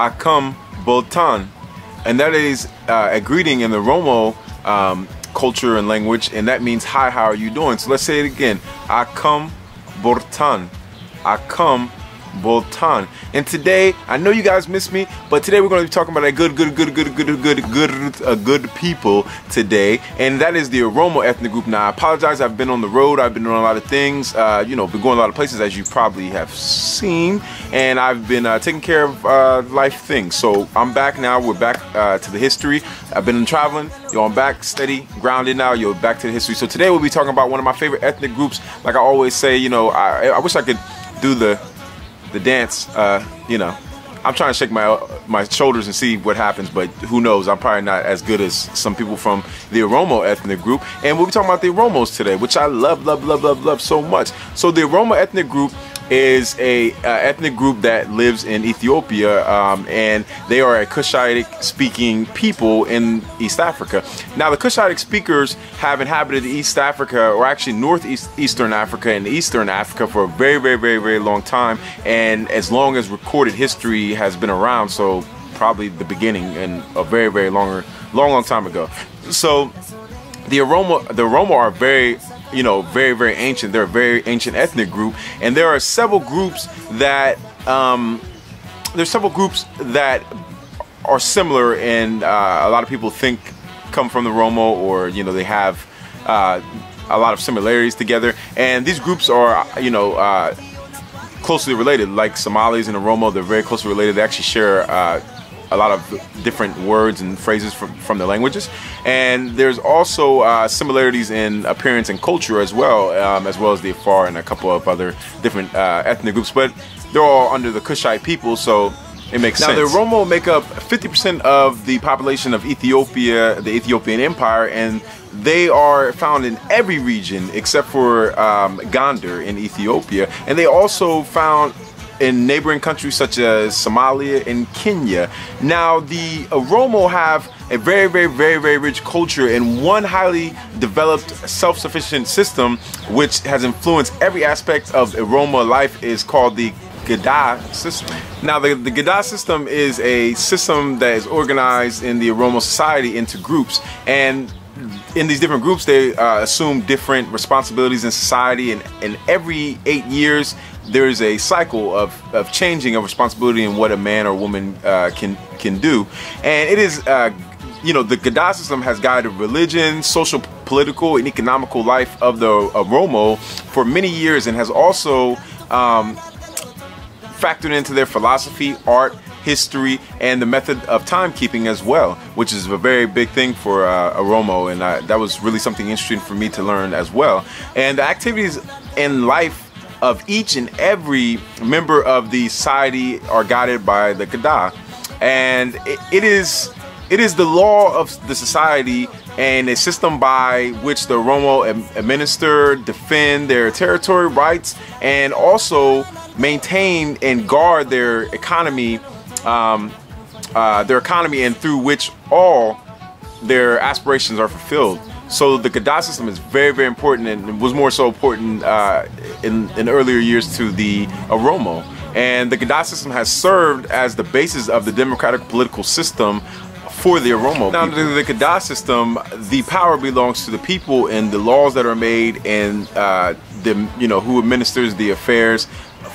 Akam Boltan. And that is uh, a greeting in the Oromo um, culture and language, and that means hi, how are you doing? So let's say it again. Akam Boltan. Akam Boltan. And today, I know you guys miss me, but today we're going to be talking about a good, good, good, good, good, good, good, a good people today, and that is the Oromo ethnic group. Now, I apologize. I've been on the road. I've been doing a lot of things. Uh, you know, been going a lot of places, as you probably have seen, and I've been uh, taking care of uh, life things. So I'm back now. We're back uh, to the history. I've been traveling. Yo, I'm back, steady, grounded now. Yo, back to the history. So today we'll be talking about one of my favorite ethnic groups. Like I always say, you know, I, I wish I could do the the dance, uh, you know, I'm trying to shake my my shoulders and see what happens, but who knows? I'm probably not as good as some people from the Oromo ethnic group. And we'll be talking about the Oromos today, which I love, love, love, love, love so much. So the Oromo ethnic group is a uh, ethnic group that lives in Ethiopia, um, and they are a Cushitic speaking people in East Africa. Now, the Cushitic speakers have inhabited East Africa, or actually Northeast Eastern Africa and Eastern Africa, for a very, very, very, very long time, and as long as recorded history has been around. So probably the beginning and a very, very long, long, long time ago. So the Oromo, the Oromo are very you know, very, very ancient. They're a very ancient ethnic group. And there are several groups that, um, there's several groups that are similar and uh, a lot of people think come from the Oromo or, you know, they have uh, a lot of similarities together. And these groups are, you know, uh, closely related, like Somalis and the Oromo, they're very closely related. They actually share uh, a lot of different words and phrases from, from the languages. And there's also uh, similarities in appearance and culture as well, um, as well as the Afar and a couple of other different uh, ethnic groups. But they're all under the Kushite people, so it makes now, sense. Now, the Oromo make up 50% of the population of Ethiopia, the Ethiopian Empire, and they are found in every region except for um, Gondar in Ethiopia. And they also found in neighboring countries such as Somalia and Kenya. Now, the Oromo have a very, very, very, very rich culture and one highly developed self-sufficient system which has influenced every aspect of Oromo life is called the Gada system. Now, the, the Gada system is a system that is organized in the Oromo society into groups and in these different groups, they uh, assume different responsibilities in society, and, and every eight years, there is a cycle of, of changing of responsibility and what a man or woman uh, can can do, and it is. Uh, you know, the Gada system has guided religion, social, political, and economical life of the Oromo for many years and has also um, factored into their philosophy, art, history, and the method of timekeeping as well, which is a very big thing for uh, Oromo, and uh, that was really something interesting for me to learn as well. And the activities in life of each and every member of the society are guided by the Gada. And it, it is it is the law of the society and a system by which the Oromo administer, defend their territory rights, and also maintain and guard their economy, um, uh, their economy, and through which all their aspirations are fulfilled. So the Gada system is very, very important and was more so important uh, in, in earlier years to the Oromo. And the Gada system has served as the basis of the democratic political system for the Oromo. Now, people. the, Gada system, the power belongs to the people, and the laws that are made, and uh, the you know who administers the affairs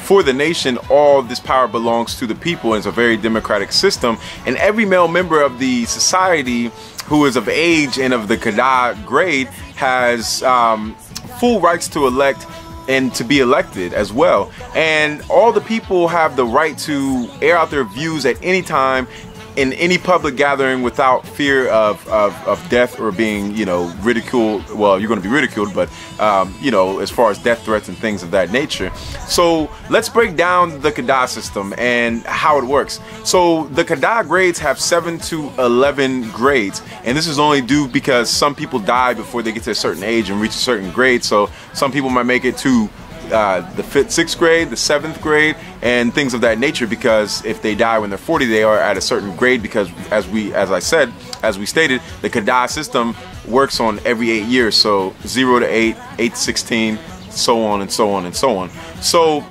for the nation, all this power belongs to the people, and it's a very democratic system. And every male member of the society who is of age and of the Gada grade has um, full rights to elect and to be elected as well. And all the people have the right to air out their views at any time in any public gathering without fear of, of, of, death or being, you know, ridiculed. Well, you're going to be ridiculed, but, um, you know, as far as death threats and things of that nature. So let's break down the Gada system and how it works. So the Gada grades have 7 to 11 grades, and this is only due because some people die before they get to a certain age and reach a certain grade. So some people might make it to uh, the fifth, sixth grade, the seventh grade, and things of that nature. Because if they die when they're 40, they are at a certain grade. Because as we, as I said, as we stated, the Gada system works on every eight years. So zero to eight, eight to 16, so on and so on and so on. So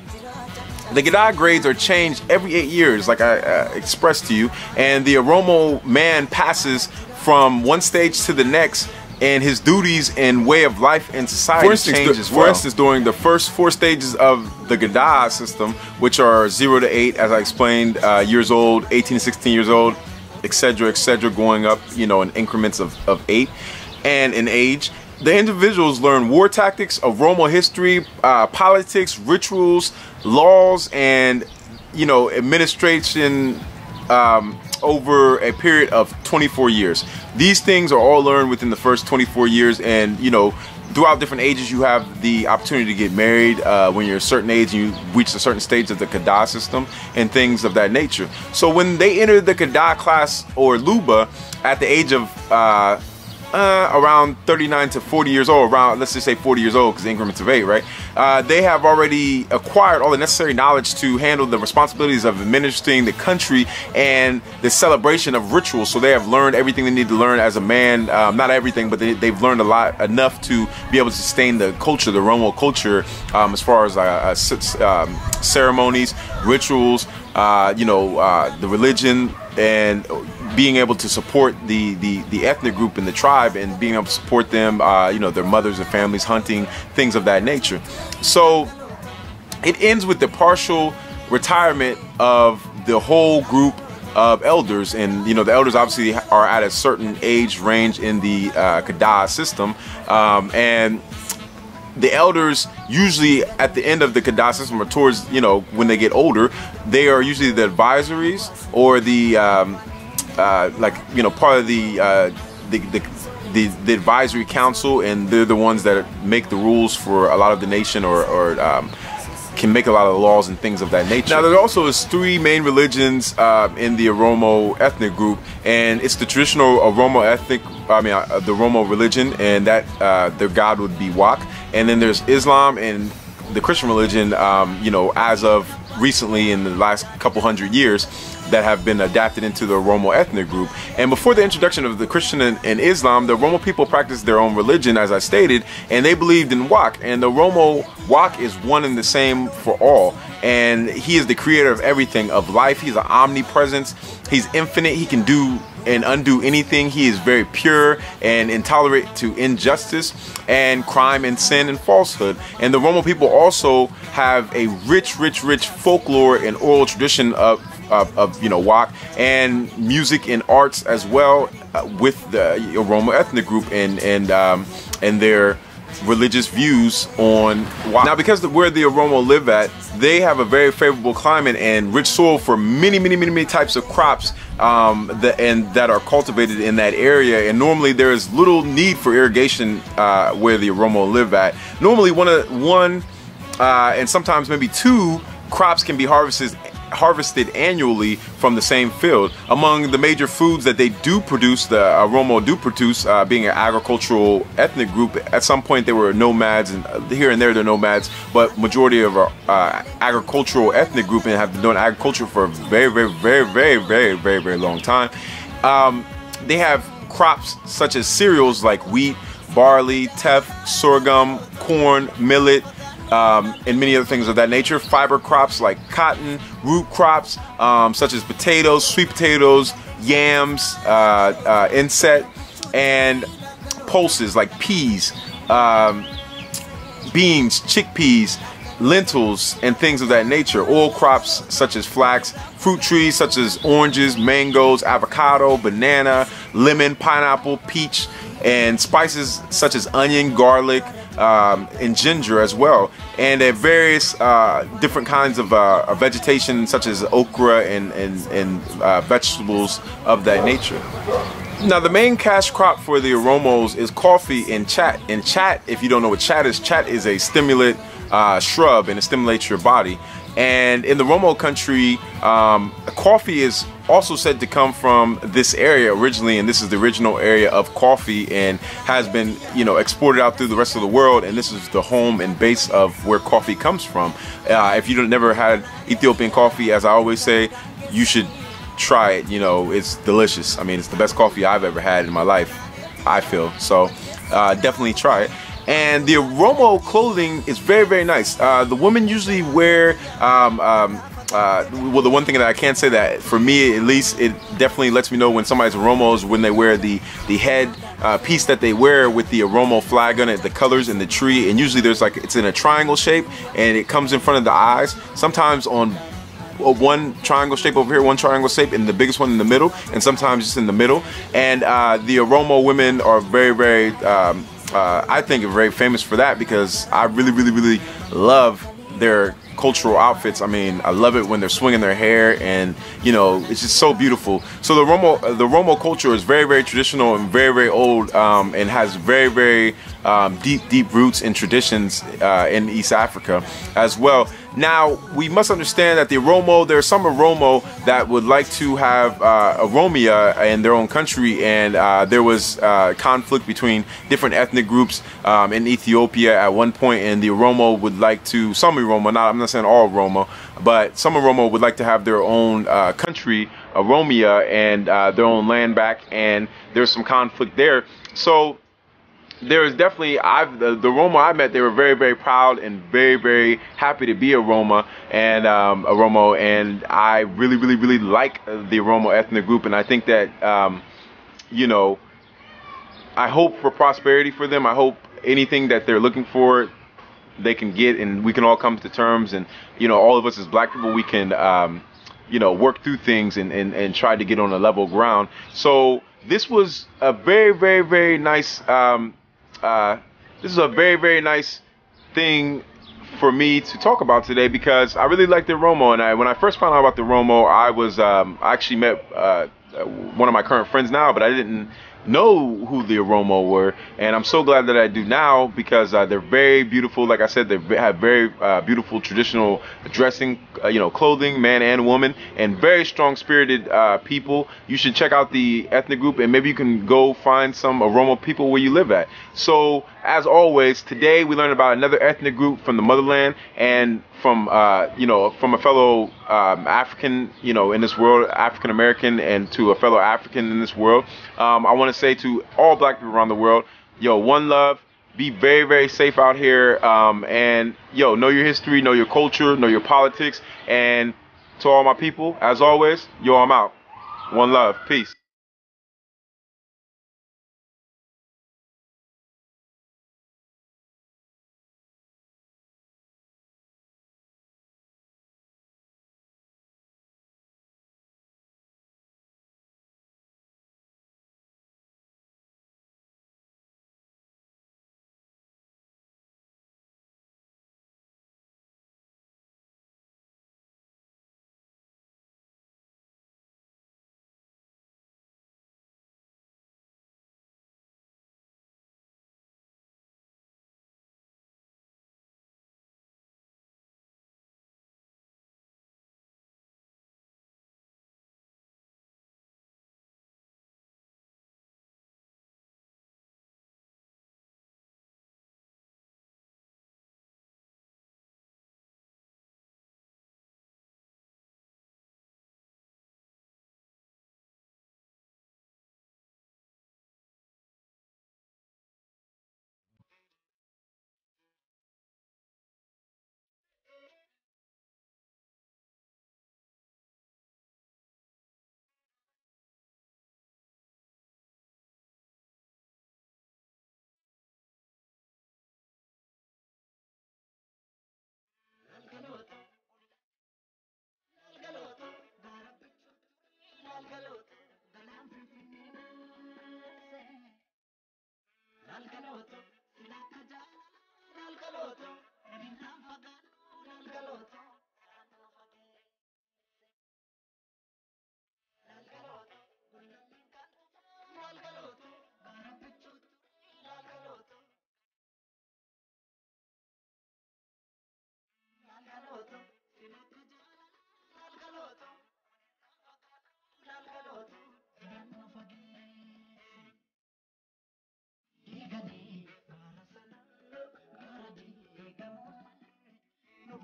the Gada grades are changed every eight years, like I uh, expressed to you, and the Oromo man passes from one stage to the next and his duties and way of life in society for instance, change the, as for instance, during the first four stages of the Gada system, which are zero to eight, as I explained, uh, years old, 18 to 16 years old, etc., etc., going up, you know, in increments of, of eight, and in age. The individuals learn war tactics, Oromo history, uh, politics, rituals, laws, and you know, administration um, over a period of 24 years. These things are all learned within the first 24 years, and you know, throughout different ages, you have the opportunity to get married uh, when you're a certain age and you reach a certain stage of the Gada system and things of that nature. So when they enter the Gada class or Luba at the age of uh, uh, around 39 to 40 years old, around let's just say 40 years old because increments of eight, right? Uh, they have already acquired all the necessary knowledge to handle the responsibilities of administering the country and the celebration of rituals. So they have learned everything they need to learn as a man. Um, not everything, but they, have learned a lot enough to be able to sustain the culture, the Oromo culture, um, as far as uh, uh, um, ceremonies, rituals, uh, you know, uh, the religion and being able to support the, the, the ethnic group and the tribe and being able to support them, uh, you know, their mothers and families hunting, things of that nature. So it ends with the partial retirement of the whole group of elders and you know the elders obviously are at a certain age range in the uh, system um, and the elders usually at the end of the Gada system or towards you know when they get older they are usually the advisories or the um, uh, like you know part of the, uh, the, the the, the advisory council and they're the ones that make the rules for a lot of the nation or, or um, can make a lot of laws and things of that nature. Now there also is three main religions uh, in the Oromo ethnic group, and it's the traditional Oromo ethnic, I mean uh, the Oromo religion, and that uh, their god would be Wak. And then there's Islam and the Christian religion, um, you know, as of recently in the last couple hundred years that have been adapted into the Oromo ethnic group. And before the introduction of the Christian and, and Islam, the Oromo people practiced their own religion, as I stated, and they believed in Wak. And the Oromo Wak is one and the same for all. And he is the creator of everything, of life. He's an omnipresence. He's infinite. He can do and undo anything. He is very pure and intolerant to injustice and crime and sin and falsehood. And the Oromo people also have a rich, rich, rich folklore and oral tradition of of, of, you know Wak and music and arts as well uh, with the Oromo ethnic group and and um, and their religious views on Wak. Now, because where the Oromo live at, they have a very favorable climate and rich soil for many, many, many, many types of crops um, that, and that are cultivated in that area. And normally there is little need for irrigation uh, where the Oromo live at. Normally one, of one uh, and sometimes maybe two crops can be harvested harvested annually from the same field. Among the major foods that they do produce, the Oromo do produce, uh, being an agricultural ethnic group, at some point they were nomads, and uh, here and there they're nomads, but majority of our uh, agricultural ethnic group and have been doing agriculture for a very, very, very, very, very, very, very long time. Um, they have crops such as cereals like wheat, barley, teff, sorghum, corn, millet, um, and many other things of that nature. Fiber crops like cotton, root crops um, such as potatoes, sweet potatoes, yams, uh, uh, enset, and pulses like peas, um, beans, chickpeas, lentils, and things of that nature. Oil crops such as flax, fruit trees such as oranges, mangoes, avocado, banana, lemon, pineapple, peach, and spices such as onion, garlic, um, and ginger as well, and at various uh, different kinds of uh, vegetation such as okra and, and, and uh, vegetables of that nature. Now the main cash crop for the Oromos is coffee and chat. And chat, if you don't know what chat is, chat is a stimulant uh, shrub and it stimulates your body. And in the Oromo country, um, coffee is also said to come from this area originally, and this is the original area of coffee and has been, you know, exported out through the rest of the world. And this is the home and base of where coffee comes from. Uh, if you've never had Ethiopian coffee, as I always say, you should try it. You know, it's delicious. I mean, it's the best coffee I've ever had in my life, I feel. So uh, definitely try it. And the Oromo clothing is very very nice. Uh, the women usually wear. Um, um, uh, well, the one thing that I can't say that for me, at least, it definitely lets me know when somebody's Oromos when they wear the the head uh, piece that they wear with the Oromo flag on it, the colors in the tree, and usually there's like it's in a triangle shape and it comes in front of the eyes. Sometimes on one triangle shape over here, one triangle shape, and the biggest one in the middle, and sometimes just in the middle. And uh, the Oromo women are very, very, um, uh, I think, are very famous for that because I really, really, really love their cultural outfits. I mean, I love it when they're swinging their hair, and you know, it's just so beautiful. So the Oromo, the Oromo culture is very, very traditional and very, very old, um, and has very, very um, deep, deep roots and traditions uh, in East Africa as well. Now, we must understand that the Oromo, there are some Oromo that would like to have uh, Oromia in their own country, and uh, there was uh, conflict between different ethnic groups um, in Ethiopia at one point, and the Oromo would like to, some Oromo, not, I'm not saying all Oromo, but some Oromo would like to have their own uh, country, Oromia, and uh, their own land back, and there's some conflict there. So there is definitely I've the, the Roma I met they were very very proud and very very happy to be a Roma and um, a Oromo. And I really really really like the Oromo ethnic group. And I think that um, you know I hope for prosperity for them. I hope anything that they're looking for they can get and we can all come to terms. And you know all of us as black people we can um, you know work through things and, and and try to get on a level ground. So this was a very very very nice um, uh, this is a very, very nice thing for me to talk about today because I really like the Oromo. And I, when I first found out about the Oromo, I was um, I actually met uh, one of my current friends now, but I didn't know who the Oromo were, and I'm so glad that I do now because uh, they're very beautiful. Like I said, they have very uh, beautiful traditional dressing, uh, you know, clothing, man and woman, and very strong-spirited uh, people. You should check out the ethnic group, and maybe you can go find some Oromo people where you live at. So, as always, today we learned about another ethnic group from the motherland, and from uh, you know from a fellow um, African you know in this world African American and to a fellow African in this world. Um, I want to say to all black people around the world yo one love be very very safe out here um, and yo know your history know your culture know your politics and to all my people as always yo I'm out. One love peace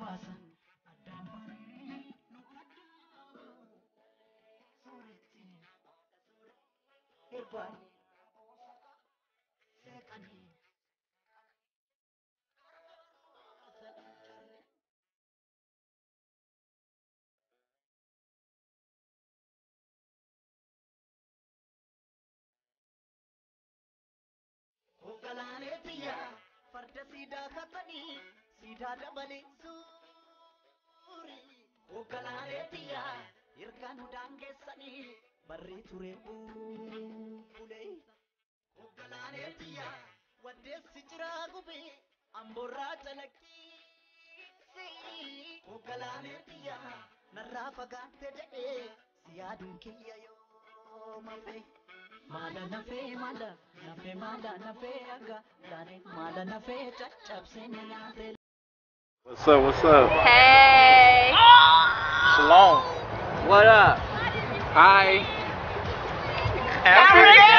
baasa addaan bareedee nu addaa suureetti irbaanee seeqanii Hogganaalee biyyaa farda siidaa fatanii. siidaa dabalee suurii hogganaalee xiyyaa hirkaan daangeessanii barree turee buulee hogganaalee xiyyaa waddeessi jiraa gubee amboorraa calaqqiisee hogganaalee xiyyaa narraa fagaatte jedhee siyaaduun kiyya yoo mafee. Mala na fe mala, na fe mala na fe aga, dare mala na fe chap chap se na na What's up? What's up? Hey. Shalom. What up? Hi. Africa.